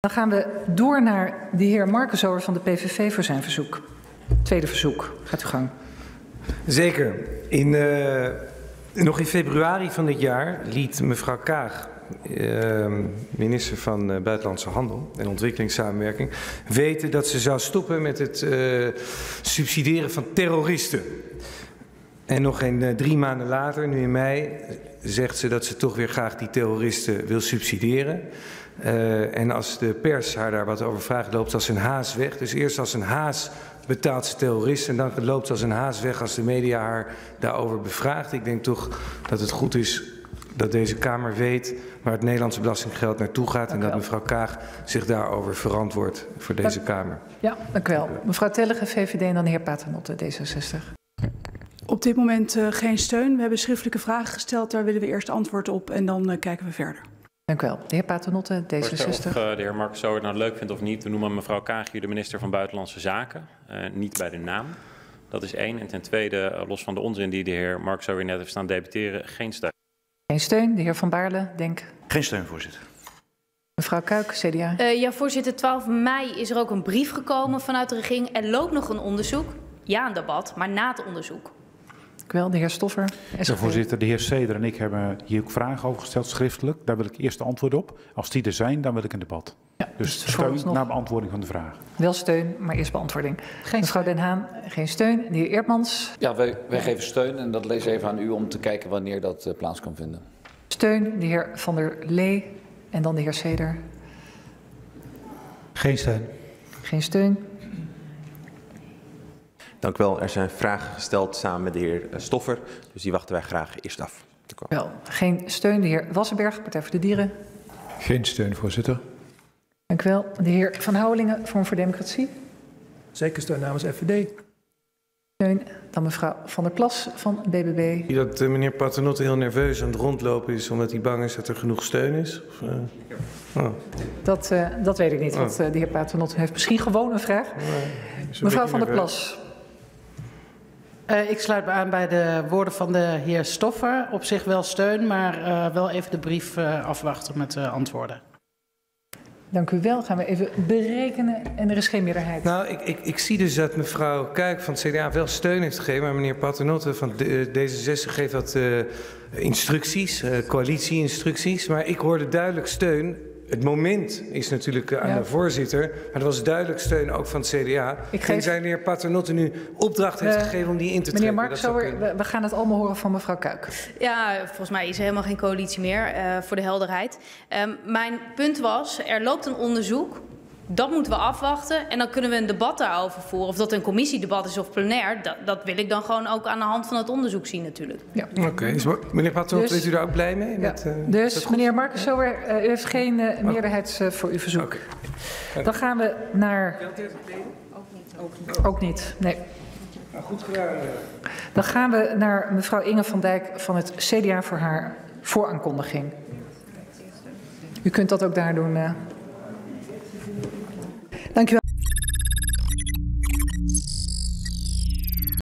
Dan gaan we door naar de heer Markensower van de PVV voor zijn verzoek. Tweede verzoek. Gaat uw gang. Zeker. In, uh, nog in februari van dit jaar liet mevrouw Kaag, uh, minister van uh, Buitenlandse Handel en Ontwikkelingssamenwerking, weten dat ze zou stoppen met het uh, subsidiëren van terroristen. En nog geen drie maanden later, nu in mei, zegt ze dat ze toch weer graag die terroristen wil subsidiëren. Uh, en als de pers haar daar wat over vraagt, loopt als een haas weg. Dus eerst als een haas betaalt ze terroristen en dan loopt ze als een haas weg als de media haar daarover bevraagt. Ik denk toch dat het goed is dat deze Kamer weet waar het Nederlandse belastinggeld naartoe gaat en dat mevrouw Kaag zich daarover verantwoordt voor deze dank, Kamer. Ja, dank u wel. Mevrouw Tellige, VVD en dan de heer Paternotte, D66. Op dit moment uh, geen steun. We hebben schriftelijke vragen gesteld, daar willen we eerst antwoord op en dan uh, kijken we verder. Dank u wel. De heer Paternotte, D66. Of uh, de heer Marcus Zo het nou leuk vindt of niet, we noemen mevrouw Kaag hier de minister van Buitenlandse Zaken. Uh, niet bij de naam. Dat is één. En ten tweede, uh, los van de onzin die de heer Marcus Zo weer net heeft staan debatteren, geen steun. Geen steun. De heer Van Baarle, denk. Geen steun, voorzitter. Mevrouw Kuik, CDA. Uh, ja, voorzitter. 12 mei is er ook een brief gekomen vanuit de regering. Er loopt nog een onderzoek. Ja, een debat, maar na het onderzoek. Dank u wel, de heer Stoffer. Ja, voorzitter, de heer Seder en ik hebben hier ook vragen over gesteld schriftelijk. Daar wil ik eerst de antwoord op. Als die er zijn, dan wil ik een debat. Ja, dus, dus steun nog... naar beantwoording van de vraag. Wel steun, maar eerst beantwoording. Geen Mevrouw Den Haan, geen steun. De heer Eertmans. Ja, wij, wij geven steun en dat lees even aan u om te kijken wanneer dat uh, plaats kan vinden. Steun, de heer Van der Lee en dan de heer Seder. Geen steun. Geen steun. Dank u wel. Er zijn vragen gesteld samen met de heer Stoffer, dus die wachten wij graag eerst af. Wel, geen steun. De heer Wassenberg, Partij voor de Dieren. Geen steun, voorzitter. Dank u wel. De heer Van Houwelingen, Vorm voor Democratie. Zeker steun namens FVD. Steun. Dan mevrouw Van der Plas van BBB. Dat uh, meneer Paternotte heel nerveus aan het rondlopen is omdat hij bang is dat er genoeg steun is? Of, uh... oh. dat, uh, dat weet ik niet, oh. want de heer Paternotte heeft misschien gewoon een vraag. mevrouw Van der Plas. Uh, ik sluit me aan bij de woorden van de heer Stoffer. Op zich wel steun, maar uh, wel even de brief uh, afwachten met antwoorden. Dank u wel. Gaan we even berekenen en er is geen meerderheid. Nou, ik, ik, ik zie dus dat mevrouw Kuik van het CDA wel steun heeft gegeven, maar meneer Paternotte van D66 geeft wat instructies, coalitie-instructies. Maar ik hoorde duidelijk steun het moment is natuurlijk aan ja. de voorzitter, maar er was duidelijk steun ook van het CDA. Ik geef... Tenzij de heer Paternotte nu opdracht heeft uh, gegeven om die in te meneer trekken. Meneer Mark, we, we gaan het allemaal horen van mevrouw Kuik. Ja, volgens mij is er helemaal geen coalitie meer, uh, voor de helderheid. Um, mijn punt was, er loopt een onderzoek. Dat moeten we afwachten en dan kunnen we een debat daarover voeren. Of dat een commissiedebat is of plenair, dat, dat wil ik dan gewoon ook aan de hand van het onderzoek zien natuurlijk. Ja. Oké, okay. meneer Paton, dus, bent u daar ook blij mee? Ja. Met, uh, dus meneer Marcus, uh, u heeft geen uh, meerderheid uh, voor uw verzoek. Okay. Dan gaan we naar... Ook niet. Ook niet, ook niet. nee. Nou, goed gedaan. Dan gaan we naar mevrouw Inge van Dijk van het CDA voor haar vooraankondiging. U kunt dat ook daar doen.